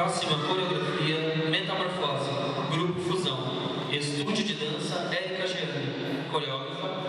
Próxima coreografia, Metamorfose, Grupo Fusão. Estúdio de dança, Érica Gianni. Coreógrafa,